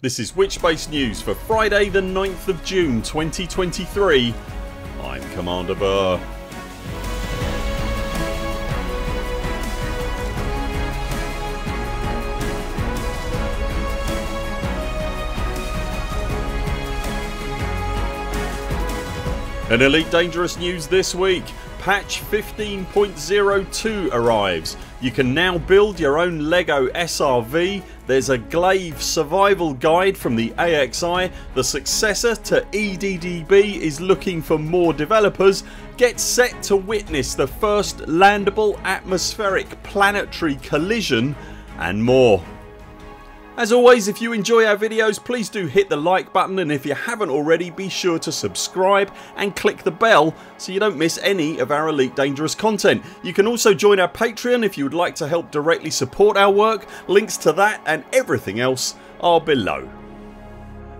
This is Witchspace News for Friday the 9th of June 2023. I'm Commander Buur. In Elite Dangerous news this week Patch 15.02 arrives. You can now build your own LEGO SRV. There's a Glaive survival guide from the AXI. The successor to EDDB is looking for more developers. Get set to witness the first landable atmospheric planetary collision and more. As always if you enjoy our videos please do hit the like button and if you haven't already be sure to subscribe and click the bell so you don't miss any of our Elite Dangerous content. You can also join our Patreon if you would like to help directly support our work. Links to that and everything else are below.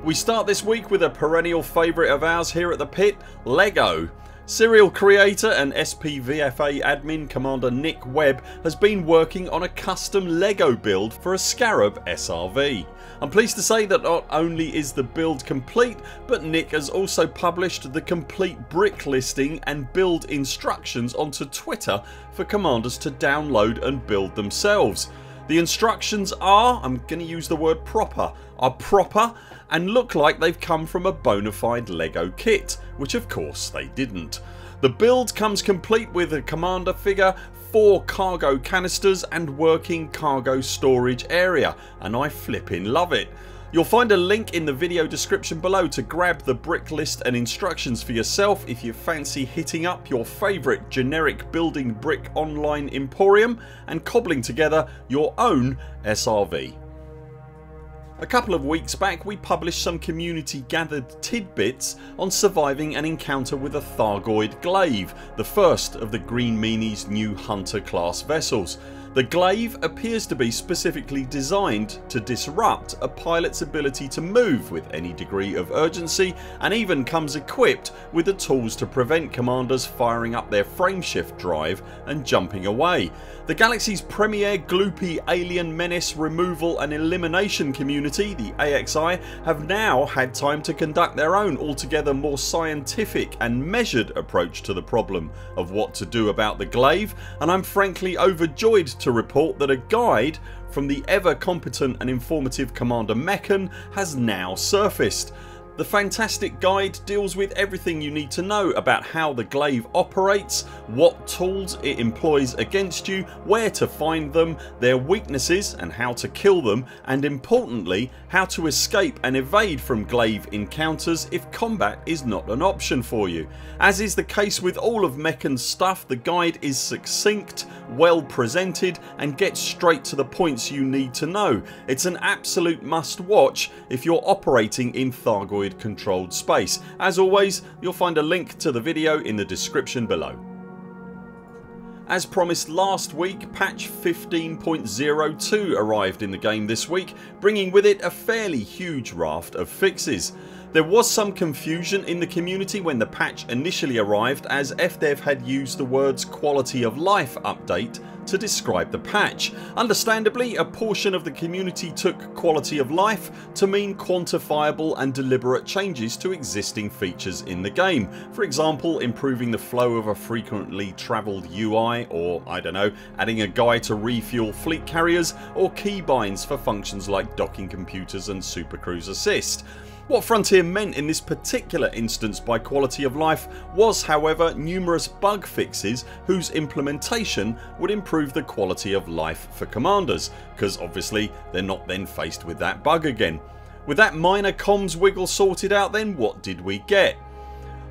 We start this week with a perennial favourite of ours here at the pit LEGO. Serial creator and SPVFA admin Commander Nick Webb has been working on a custom LEGO build for a Scarab SRV. I'm pleased to say that not only is the build complete but Nick has also published the complete brick listing and build instructions onto Twitter for commanders to download and build themselves. The instructions are, I'm going to use the word proper, are proper and look like they've come from a bona fide LEGO kit which of course they didn't. The build comes complete with a commander figure, 4 cargo canisters and working cargo storage area and I flippin love it. You'll find a link in the video description below to grab the brick list and instructions for yourself if you fancy hitting up your favourite generic building brick online emporium and cobbling together your own SRV. A couple of weeks back we published some community gathered tidbits on surviving an encounter with a Thargoid Glaive, the first of the Green Meanie's new Hunter class vessels. The Glaive appears to be specifically designed to disrupt a pilot's ability to move with any degree of urgency and even comes equipped with the tools to prevent commanders firing up their frameshift drive and jumping away. The galaxy's premier gloopy alien menace removal and elimination community, the AXI, have now had time to conduct their own altogether more scientific and measured approach to the problem of what to do about the glaive and I'm frankly overjoyed to report that a guide from the ever competent and informative Commander Mechan has now surfaced. The fantastic guide deals with everything you need to know about how the glaive operates, what tools it employs against you, where to find them, their weaknesses and how to kill them and importantly how to escape and evade from glaive encounters if combat is not an option for you. As is the case with all of Mechan's stuff the guide is succinct, well presented and gets straight to the points you need to know. It's an absolute must watch if you're operating in Thargoid controlled space. As always you'll find a link to the video in the description below. As promised last week patch 15.02 arrived in the game this week bringing with it a fairly huge raft of fixes. There was some confusion in the community when the patch initially arrived as FDev had used the words quality of life update to describe the patch. Understandably a portion of the community took quality of life to mean quantifiable and deliberate changes to existing features in the game. For example improving the flow of a frequently travelled UI or I don't know adding a guide to refuel fleet carriers or keybinds for functions like docking computers and supercruise assist. What Frontier meant in this particular instance by quality of life was however numerous bug fixes whose implementation would improve the quality of life for commanders because obviously they're not then faced with that bug again. With that minor comms wiggle sorted out then what did we get?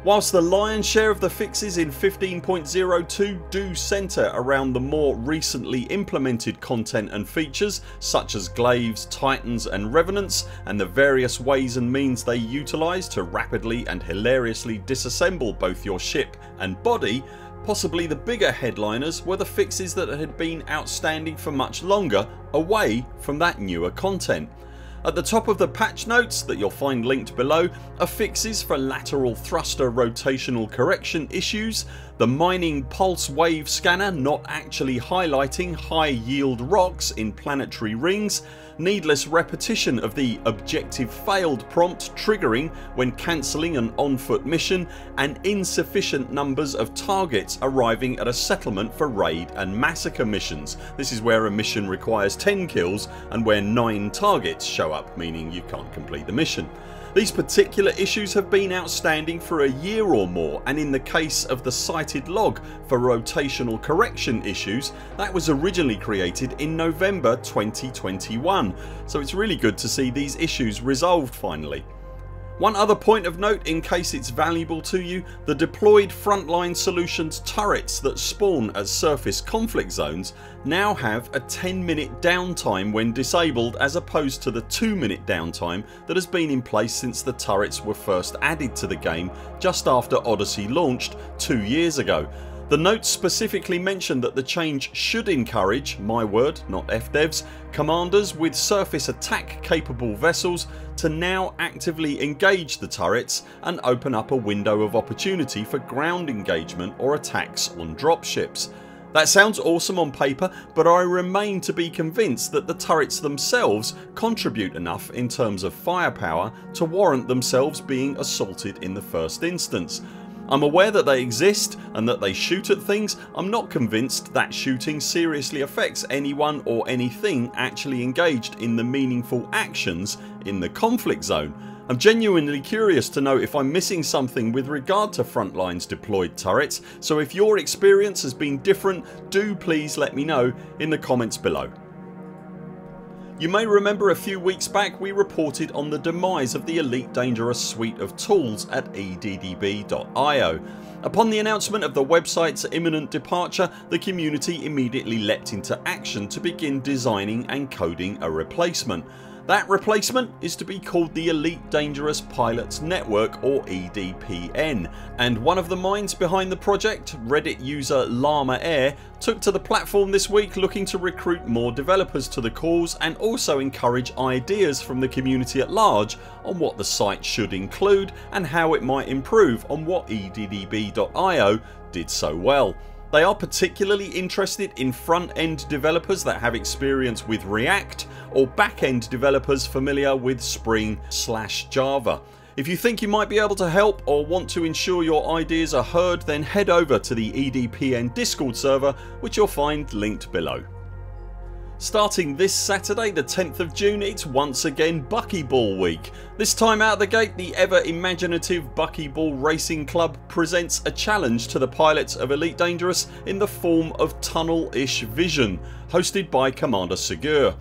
Whilst the lion's share of the fixes in 15.02 do centre around the more recently implemented content and features such as glaives, titans and revenants and the various ways and means they utilise to rapidly and hilariously disassemble both your ship and body Possibly the bigger headliners were the fixes that had been outstanding for much longer away from that newer content. At the top of the patch notes that you'll find linked below are fixes for lateral thruster rotational correction issues, the mining pulse wave scanner not actually highlighting high yield rocks in planetary rings, needless repetition of the objective failed prompt triggering when cancelling an on foot mission and insufficient numbers of targets arriving at a settlement for raid and massacre missions. This is where a mission requires 10 kills and where 9 targets show up meaning you can't complete the mission. These particular issues have been outstanding for a year or more and in the case of the cited log for rotational correction issues that was originally created in November 2021 so it's really good to see these issues resolved finally. One other point of note in case it's valuable to you the deployed Frontline Solutions turrets that spawn at surface conflict zones now have a 10 minute downtime when disabled as opposed to the 2 minute downtime that has been in place since the turrets were first added to the game just after Odyssey launched 2 years ago the notes specifically mention that the change should encourage, my word not FDevs, commanders with surface attack capable vessels to now actively engage the turrets and open up a window of opportunity for ground engagement or attacks on dropships. That sounds awesome on paper but I remain to be convinced that the turrets themselves contribute enough in terms of firepower to warrant themselves being assaulted in the first instance. I'm aware that they exist and that they shoot at things. I'm not convinced that shooting seriously affects anyone or anything actually engaged in the meaningful actions in the conflict zone. I'm genuinely curious to know if I'm missing something with regard to Frontline's deployed turrets so if your experience has been different do please let me know in the comments below. You may remember a few weeks back we reported on the demise of the Elite Dangerous suite of tools at EDDB.io. Upon the announcement of the website's imminent departure the community immediately leapt into action to begin designing and coding a replacement. That replacement is to be called the Elite Dangerous Pilots Network or EDPN and one of the minds behind the project, Reddit user Llama Air took to the platform this week looking to recruit more developers to the cause and also encourage ideas from the community at large on what the site should include and how it might improve on what EDDB.io did so well. They are particularly interested in front end developers that have experience with React or back end developers familiar with Spring slash Java. If you think you might be able to help or want to ensure your ideas are heard then head over to the EDPN discord server which you'll find linked below. Starting this Saturday the 10th of June it's once again Buckyball week. This time out of the gate the ever imaginative Buckyball Racing Club presents a challenge to the pilots of Elite Dangerous in the form of Tunnel-ish Vision hosted by Commander Segure.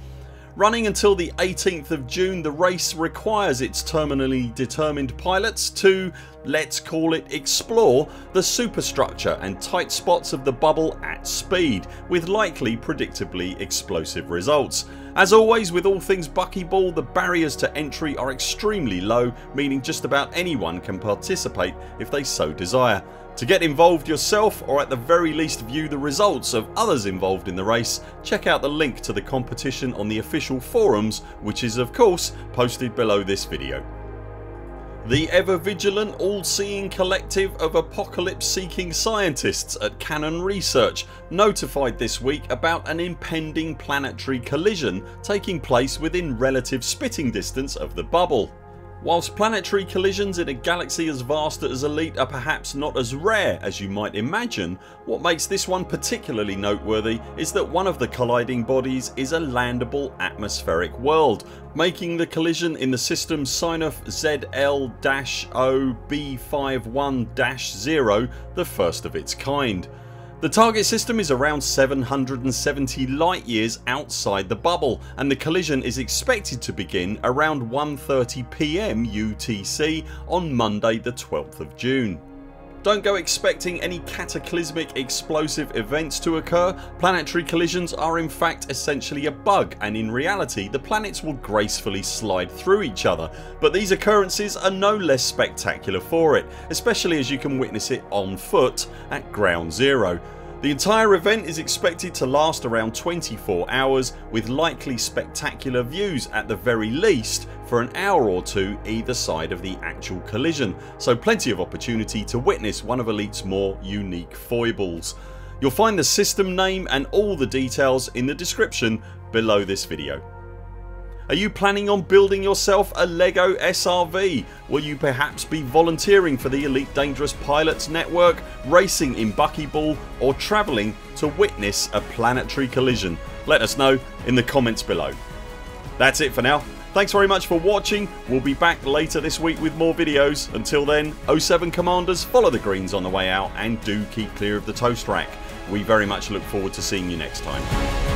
Running until the 18th of June the race requires its terminally determined pilots to let's call it explore the superstructure and tight spots of the bubble at speed with likely predictably explosive results. As always with all things buckyball the barriers to entry are extremely low meaning just about anyone can participate if they so desire. To get involved yourself or at the very least view the results of others involved in the race check out the link to the competition on the official forums which is of course posted below this video. The ever vigilant all seeing collective of apocalypse seeking scientists at Canonn Research notified this week about an impending planetary collision taking place within relative spitting distance of the bubble. Whilst planetary collisions in a galaxy as vast as Elite are perhaps not as rare as you might imagine what makes this one particularly noteworthy is that one of the colliding bodies is a landable atmospheric world making the collision in the system Synuefe ZL-OB51-0 the first of its kind. The target system is around 770 light years outside the bubble and the collision is expected to begin around 1.30pm UTC on Monday the 12th of June. Don't go expecting any cataclysmic explosive events to occur. Planetary collisions are in fact essentially a bug and in reality the planets will gracefully slide through each other but these occurrences are no less spectacular for it especially as you can witness it on foot at ground zero. The entire event is expected to last around 24 hours with likely spectacular views at the very least for an hour or two either side of the actual collision so plenty of opportunity to witness one of Elite's more unique foibles. You'll find the system name and all the details in the description below this video. Are you planning on building yourself a LEGO SRV? Will you perhaps be volunteering for the Elite Dangerous Pilots Network, racing in buckyball or travelling to witness a planetary collision? Let us know in the comments below. That's it for now. Thanks very much for watching. We'll be back later this week with more videos. Until then 0 7 CMDRs follow the greens on the way out and do keep clear of the toast rack. We very much look forward to seeing you next time.